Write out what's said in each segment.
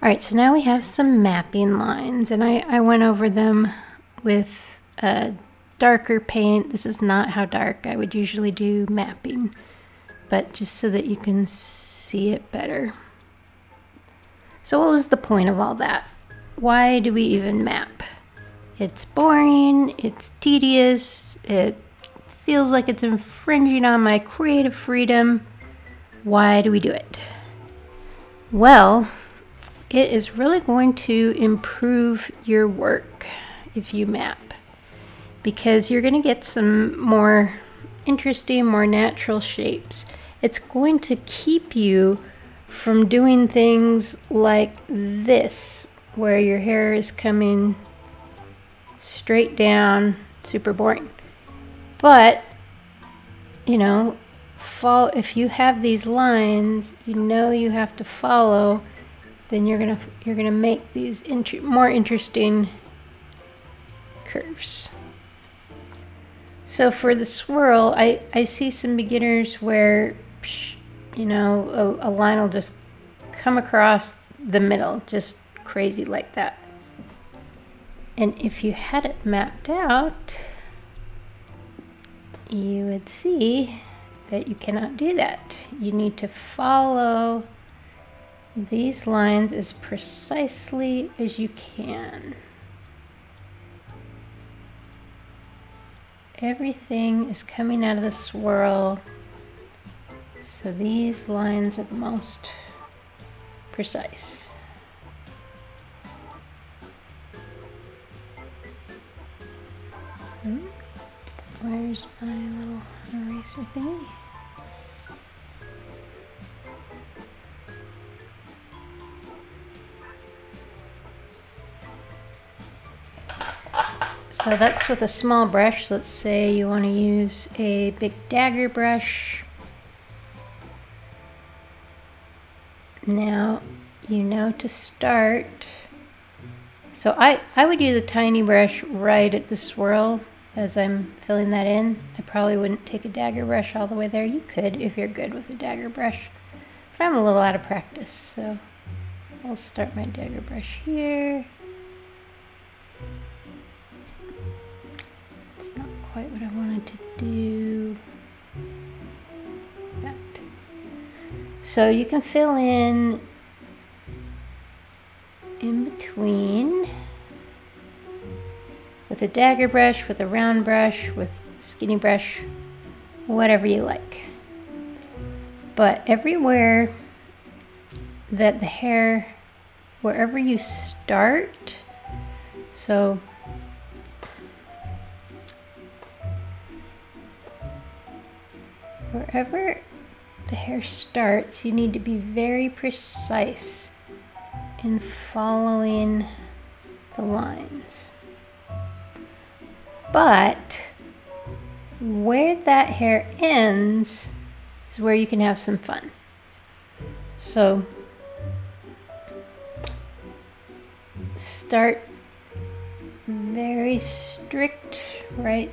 All right, so now we have some mapping lines, and I, I went over them with a darker paint. This is not how dark I would usually do mapping, but just so that you can see it better. So what was the point of all that? Why do we even map? It's boring, it's tedious, it feels like it's infringing on my creative freedom. Why do we do it? Well, it is really going to improve your work if you map because you're going to get some more interesting, more natural shapes. It's going to keep you from doing things like this, where your hair is coming straight down, super boring. But, you know, fall, if you have these lines, you know you have to follow, then you're gonna you're gonna make these more interesting curves. So for the swirl, I, I see some beginners where, you know, a, a line will just come across the middle, just crazy like that. And if you had it mapped out, you would see that you cannot do that. You need to follow these lines as precisely as you can. everything is coming out of the swirl. So these lines are the most precise. Hmm? Where's my little eraser thingy? So that's with a small brush. Let's say you want to use a big dagger brush. Now you know to start. So I, I would use a tiny brush right at the swirl as I'm filling that in. I probably wouldn't take a dagger brush all the way there. You could if you're good with a dagger brush. But I'm a little out of practice, so I'll start my dagger brush here. Quite what I wanted to do. That. So you can fill in in between with a dagger brush, with a round brush, with skinny brush, whatever you like. But everywhere that the hair, wherever you start, so wherever the hair starts, you need to be very precise in following the lines. But where that hair ends is where you can have some fun. So start very strict right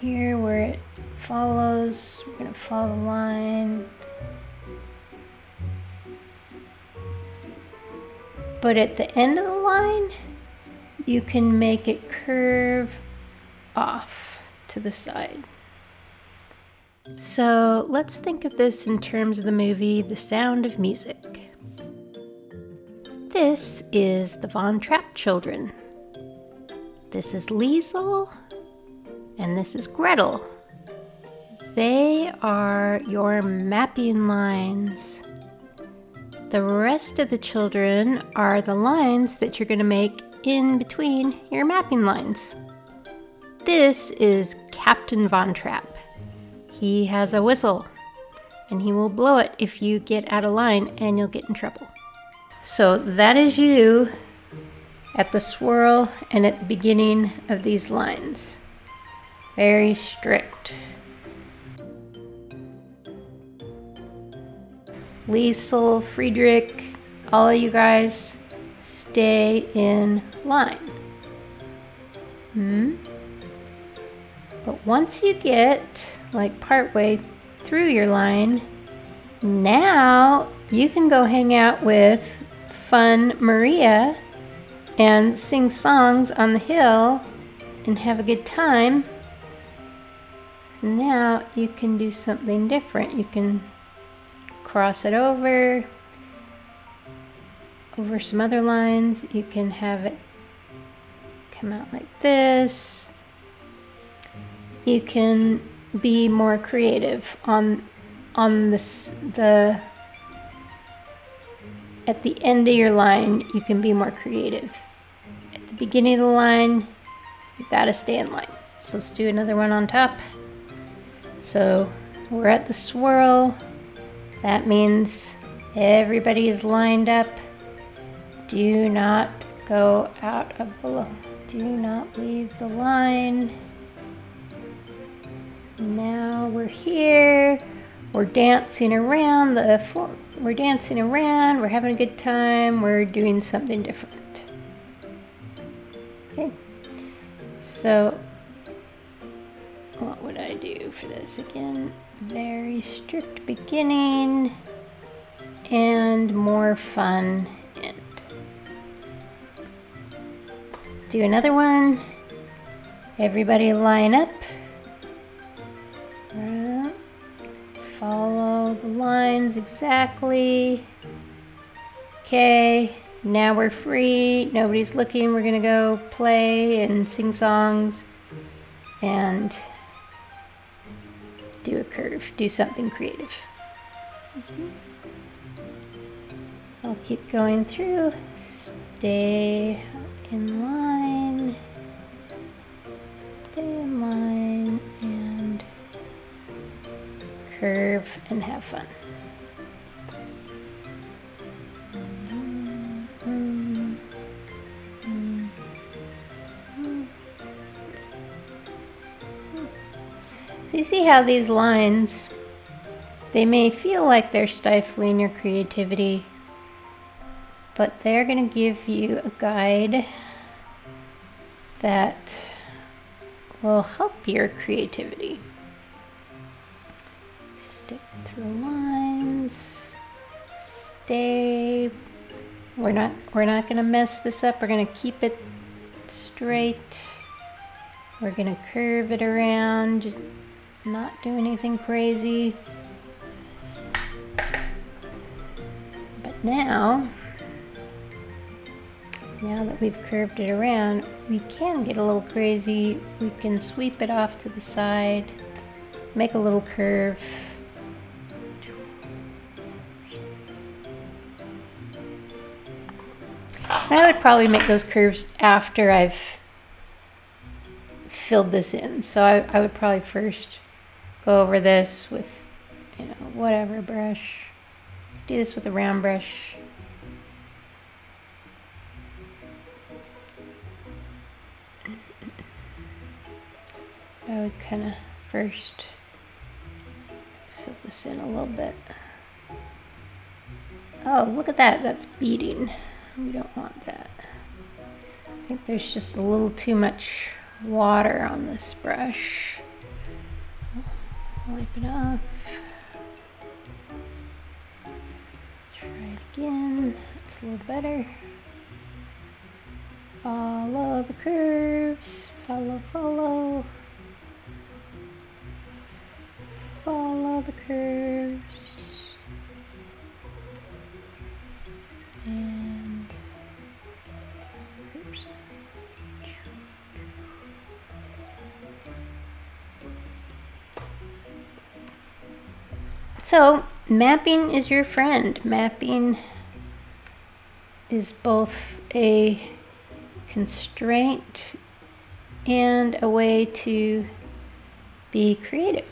here where it follows. We're to follow the line. But at the end of the line, you can make it curve off to the side. So let's think of this in terms of the movie The Sound of Music. This is the Von Trapp children. This is Liesl, and this is Gretl. They are your mapping lines. The rest of the children are the lines that you're going to make in between your mapping lines. This is Captain Von Trapp. He has a whistle and he will blow it if you get out of line and you'll get in trouble. So that is you at the swirl and at the beginning of these lines. Very strict. Liesl, Friedrich, all of you guys stay in line. Hmm? But once you get like partway through your line, now you can go hang out with fun Maria and sing songs on the hill and have a good time. So now you can do something different. You can cross it over, over some other lines. You can have it come out like this. You can be more creative on on this the at the end of your line you can be more creative at the beginning of the line you gotta stay in line so let's do another one on top so we're at the swirl that means everybody is lined up do not go out of the line. do not leave the line now we're here we're dancing around the floor. We're dancing around. We're having a good time. We're doing something different. Okay. So, what would I do for this again? Very strict beginning and more fun end. Do another one. Everybody line up. Uh, follow the lines exactly. Okay, now we're free. Nobody's looking. We're to go play and sing songs and do a curve, do something creative. I'll keep going through. Stay in line. Stay in line and curve, and have fun. So you see how these lines, they may feel like they're stifling your creativity, but they're going to give you a guide that will help your creativity. Stick through the lines stay. We're not we're not gonna mess this up. We're gonna keep it straight. We're gonna curve it around not do anything crazy. But now now that we've curved it around we can get a little crazy. We can sweep it off to the side make a little curve. I would probably make those curves after I've filled this in. So I, I would probably first go over this with, you know, whatever brush. Do this with a round brush. I would kind of first fill this in a little bit. Oh, look at that. That's beading. We don't want that. I think there's just a little too much water on this brush. Wipe it off. Try it again. That's a little better. Follow the curves. Follow, follow. Follow the curves. So, mapping is your friend. Mapping is both a constraint and a way to be creative.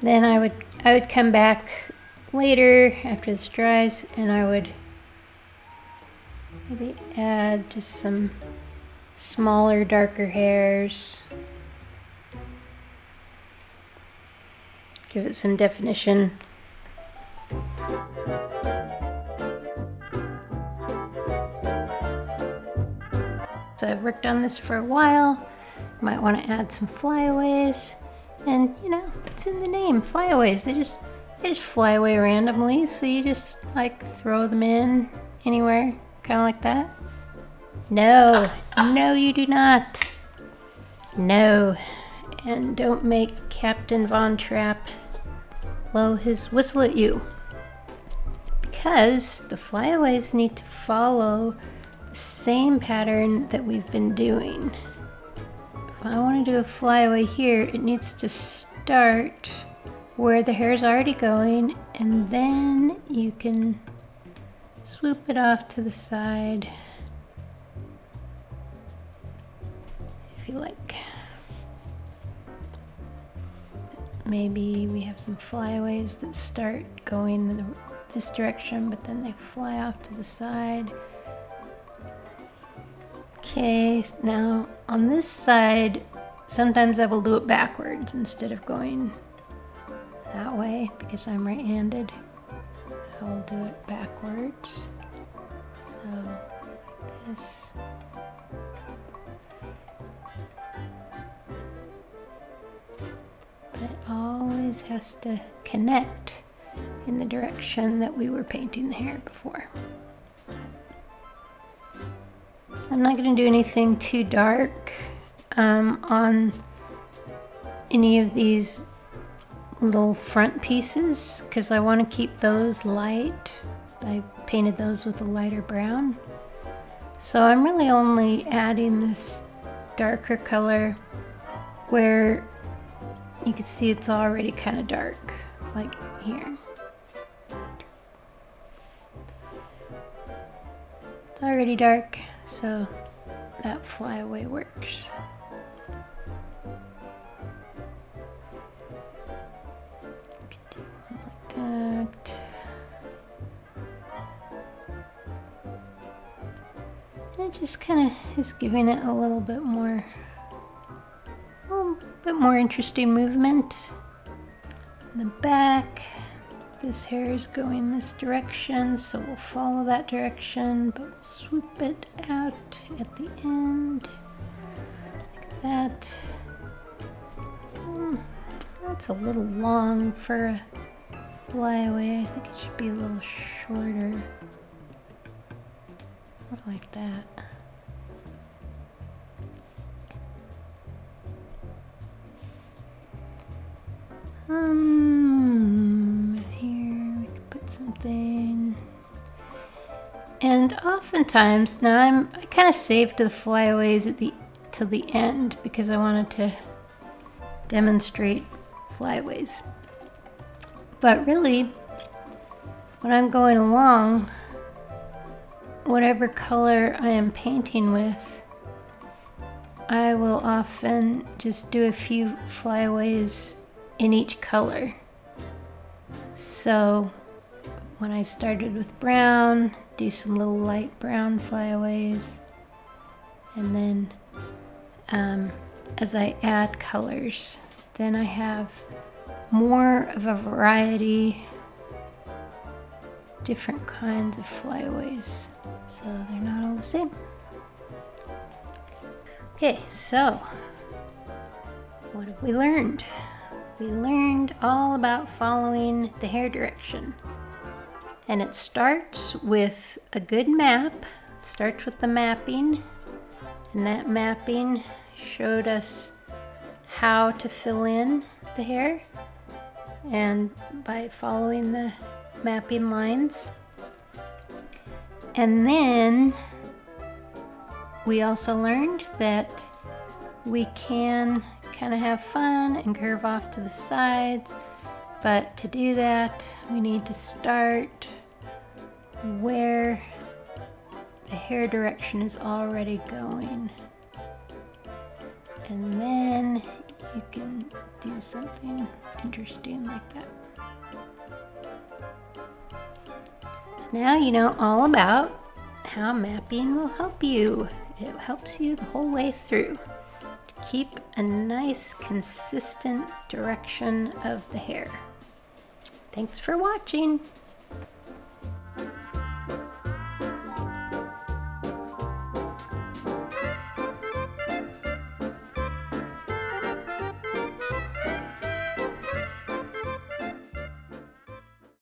Then I would I would come back later after this dries and I would maybe add just some smaller darker hairs give it some definition So I've worked on this for a while. Might want to add some flyaways. And you know, it's in the name, flyaways. They just they just fly away randomly, so you just like throw them in anywhere, kind of like that. No, no you do not. No, and don't make Captain Von Trapp blow his whistle at you. Because the flyaways need to follow the same pattern that we've been doing. If I want to do a flyaway here, it needs to start where the hair is already going and then you can swoop it off to the side if you like. Maybe we have some flyaways that start going the, this direction but then they fly off to the side. Okay, now on this side, sometimes I will do it backwards instead of going that way because I'm right-handed. I will do it backwards. So this. But it always has to connect in the direction that we were painting the hair before. I'm not going to do anything too dark um, on any of these little front pieces because I want to keep those light. I painted those with a lighter brown. So I'm really only adding this darker color where you can see it's already kind of dark, like here. It's already dark, so that flyaway works. Just kind of is giving it a little bit more, a little bit more interesting movement. In the back, this hair is going this direction, so we'll follow that direction, but we'll swoop it out at the end, like that. Hmm, that's a little long for a flyaway. I think it should be a little shorter. More like that. Um, here we could put something. And oftentimes, now I'm, I kind of saved the flyaways at the, till the end because I wanted to demonstrate flyaways. But really, when I'm going along, whatever color I am painting with, I will often just do a few flyaways in each color. So when I started with brown, do some little light brown flyaways. And then um, as I add colors, then I have more of a variety, different kinds of flyaways. So they're not all the same. Okay, so what have we learned? We learned all about following the hair direction. And it starts with a good map, it starts with the mapping, and that mapping showed us how to fill in the hair and by following the mapping lines. And then we also learned that we can kind of have fun and curve off to the sides, but to do that, we need to start where the hair direction is already going. And then you can do something interesting like that. So now you know all about how mapping will help you. It helps you the whole way through keep a nice consistent direction of the hair. Thanks for watching.